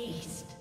East.